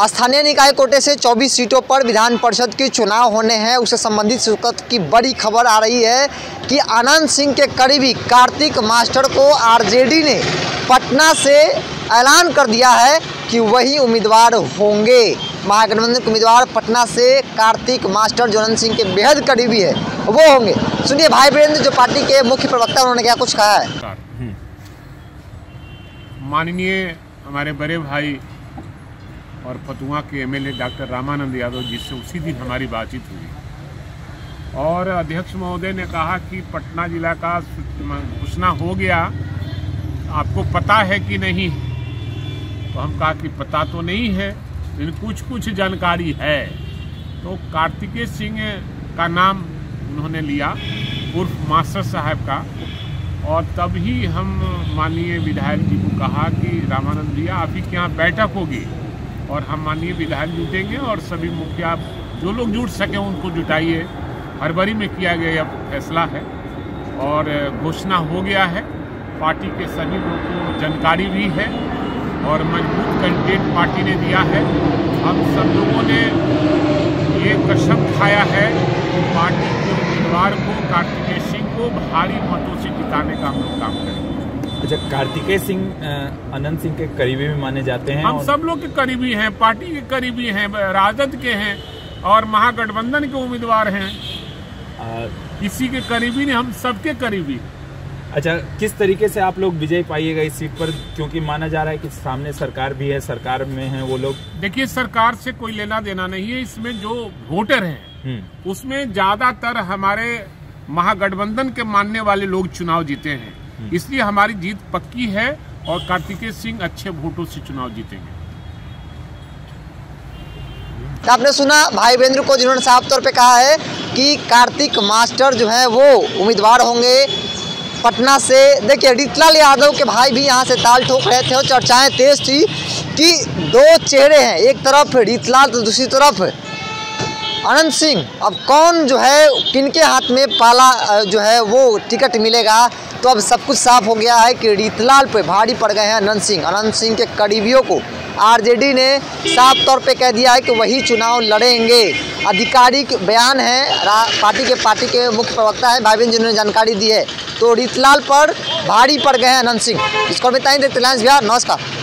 स्थानीय निकाय कोटे से 24 सीटों पर विधान परिषद के चुनाव होने हैं। उससे संबंधित सुकत की बड़ी खबर आ रही है कि आनंद सिंह के करीबी कार्तिक मास्टर को आरजेडी ने पटना से ऐलान कर दिया है कि वही उम्मीदवार होंगे। महागठबंधन के उम्मीदवार पटना से कार्तिक मास्टर जो आनंद सिंह के बेहद करीबी है, वो होंगे। सुनिए भाई वीरेंद्र, जो पार्टी के मुख्य प्रवक्ता उन्होंने क्या कुछ कहा है? माननीय हमारे बड़े भाई और फतुआ के एमएलए डॉक्टर रामानंद यादव जिससे उसी दिन हमारी बातचीत हुई। और अध्यक्ष महोदय ने कहा कि पटना जिला का घोषणा हो गया, आपको पता है कि नहीं? तो हम कहा कि पता तो नहीं है, लेकिन कुछ कुछ जानकारी है। तो कार्तिकेय सिंह का नाम उन्होंने लिया, उर्फ़ मास्टर साहब का। और तभी हम माननीय विधायक जी को कहा कि रामानंद भैया, आप ही के यहाँ बैठक होगी। और हम माननीय विधायक जुटेंगे और सभी मुखिया, जो लोग जुट सके उनको जुटाइए। फरवरी में किया गया यह फैसला है और घोषणा हो गया है। पार्टी के सभी लोगों को जानकारी भी है और मज़बूत कैंडिडेट पार्टी ने दिया है। हम सब लोगों ने ये कसम खाया है कि पार्टी के उम्मीदवार को, कार्तिकेय सिंह को भारी मतों से जिताने का हम लोग काम करेंगे। अच्छा कार्तिकेय सिंह अनंत सिंह के करीबी भी माने जाते हैं हम और... सब लोग के करीबी हैं पार्टी के करीबी हैं राजद के हैं और महागठबंधन के उम्मीदवार हैं। आ, किसी के करीबी नहीं हम सबके करीबी। अच्छा किस तरीके से आप लोग विजय पाइएगा इस सीट पर? क्योंकि माना जा रहा है कि सामने सरकार भी है सरकार में है वो लोग। देखिए सरकार से कोई लेना देना नहीं है इसमें जो वोटर हैं उसमें ज़्यादातर हमारे महागठबंधन के मानने वाले लोग चुनाव जीते हैं। इसलिए हमारी जीत पक्की है और कार्तिकेय सिंह अच्छे वोटों से चुनाव जीतेंगे। आपने सुना, भाई बेंद्र को जिन्होंने साफ़ तौर पे कहा है कि कार्तिक मास्टर जो है वो उम्मीदवार होंगे पटना से। देखिए रीतलाल यादव के भाई भी यहाँ से ताल ठोक रहे थे और चर्चाएँ तेज थी कि दो चेहरे हैं, एक तरफ़ रीतलाल तो दूसरी तरफ़ अनंत सिंह। अब कौन जो है, किनके हाथ में पाला जो है वो टिकट मिलेगा? तो अब सब कुछ साफ़ हो गया है कि रीतलाल पे भारी पड़ गए हैं अनंत सिंह। अनंत सिंह के करीबियों को आरजेडी ने साफ़ तौर पे कह दिया है कि वही चुनाव लड़ेंगे। आधिकारिक बयान है पार्टी के पार्टी के मुख्य प्रवक्ता है, भाई जिन्होंने जानकारी दी है। तो रीतलाल पर भारी पड़ गए हैं अनंत सिंह। इसको बताएँ देखते बिहार, नमस्कार।